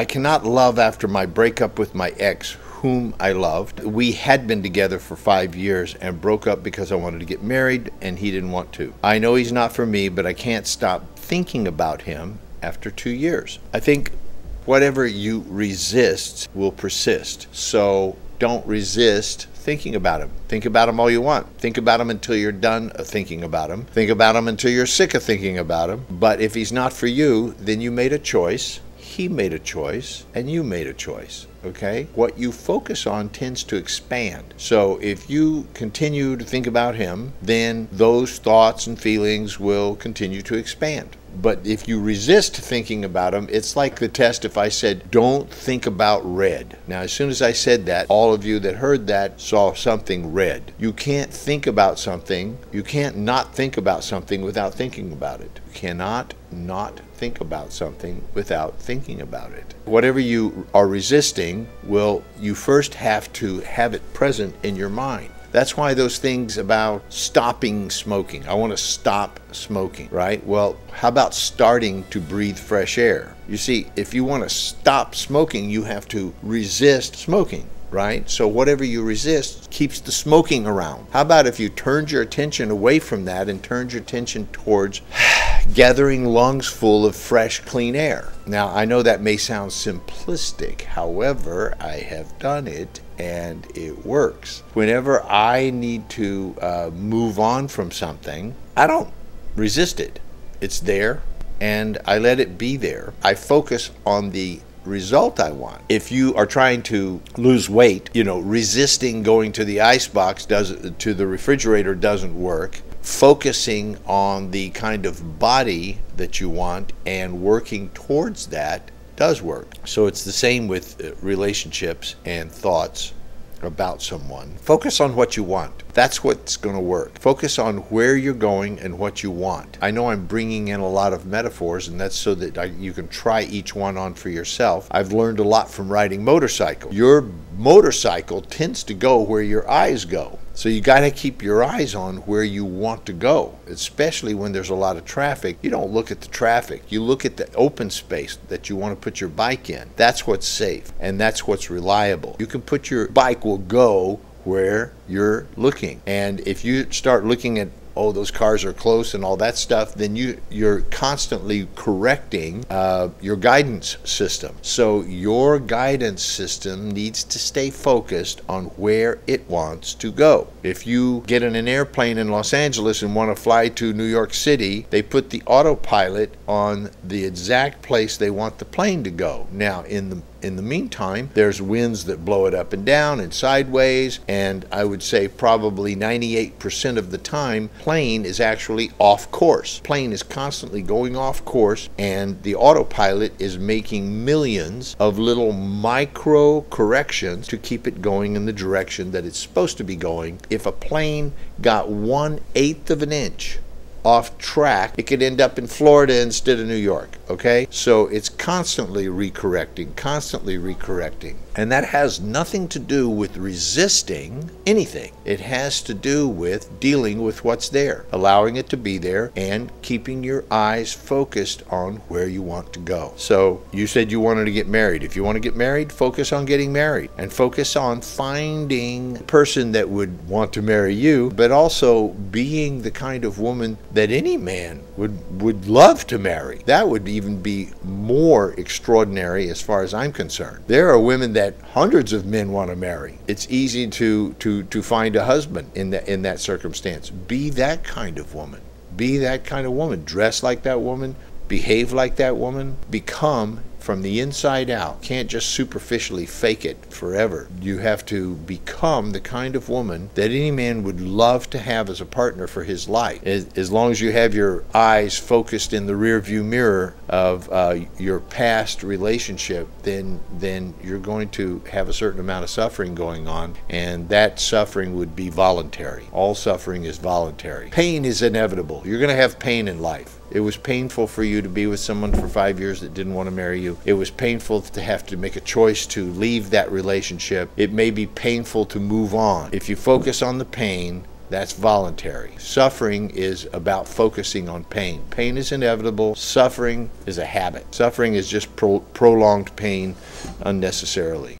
I cannot love after my breakup with my ex, whom I loved. We had been together for five years and broke up because I wanted to get married and he didn't want to. I know he's not for me, but I can't stop thinking about him after two years. I think whatever you resist will persist. So don't resist thinking about him. Think about him all you want. Think about him until you're done thinking about him. Think about him until you're sick of thinking about him. But if he's not for you, then you made a choice. He made a choice, and you made a choice. Okay? What you focus on tends to expand. So if you continue to think about him, then those thoughts and feelings will continue to expand. But if you resist thinking about them, it's like the test if I said, don't think about red. Now, as soon as I said that, all of you that heard that saw something red. You can't think about something, you can't not think about something without thinking about it. You cannot not think about something without thinking about it. Whatever you are resisting, well, you first have to have it present in your mind. That's why those things about stopping smoking, I want to stop smoking, right? Well, how about starting to breathe fresh air? You see, if you want to stop smoking, you have to resist smoking right? So whatever you resist keeps the smoking around. How about if you turned your attention away from that and turned your attention towards gathering lungs full of fresh, clean air? Now, I know that may sound simplistic. However, I have done it and it works. Whenever I need to uh, move on from something, I don't resist it. It's there and I let it be there. I focus on the result I want. If you are trying to lose weight, you know, resisting going to the ice box does to the refrigerator doesn't work. Focusing on the kind of body that you want and working towards that does work. So it's the same with uh, relationships and thoughts about someone. Focus on what you want. That's what's going to work. Focus on where you're going and what you want. I know I'm bringing in a lot of metaphors, and that's so that I, you can try each one on for yourself. I've learned a lot from riding motorcycle. Your motorcycle tends to go where your eyes go. So you got to keep your eyes on where you want to go, especially when there's a lot of traffic. You don't look at the traffic. You look at the open space that you want to put your bike in. That's what's safe and that's what's reliable. You can put your bike will go where you're looking. And if you start looking at oh those cars are close and all that stuff then you you're constantly correcting uh, your guidance system. So your guidance system needs to stay focused on where it wants to go. If you get in an airplane in Los Angeles and want to fly to New York City they put the autopilot on the exact place they want the plane to go. Now in the in the meantime, there's winds that blow it up and down and sideways, and I would say probably 98% of the time, plane is actually off course. Plane is constantly going off course, and the autopilot is making millions of little micro corrections to keep it going in the direction that it's supposed to be going. If a plane got one eighth of an inch off track, it could end up in Florida instead of New York. Okay? So it's constantly recorrecting, constantly recorrecting. And that has nothing to do with resisting anything. It has to do with dealing with what's there, allowing it to be there, and keeping your eyes focused on where you want to go. So you said you wanted to get married. If you want to get married, focus on getting married and focus on finding a person that would want to marry you, but also being the kind of woman that any man would would love to marry. That would even be more extraordinary as far as I'm concerned. There are women that hundreds of men want to marry. It's easy to to to find a husband in that in that circumstance. Be that kind of woman. Be that kind of woman. Dress like that woman. Behave like that woman. Become from the inside out. Can't just superficially fake it forever. You have to become the kind of woman that any man would love to have as a partner for his life. As, long as you have your eyes focused in the rearview mirror of uh, your past relationship, then then you're going to have a certain amount of suffering going on, and that suffering would be voluntary. All suffering is voluntary. Pain is inevitable. You're going to have pain in life. It was painful for you to be with someone for five years that didn't want to marry you you. It was painful to have to make a choice to leave that relationship. It may be painful to move on. If you focus on the pain, that's voluntary. Suffering is about focusing on pain. Pain is inevitable. Suffering is a habit. Suffering is just pro prolonged pain unnecessarily.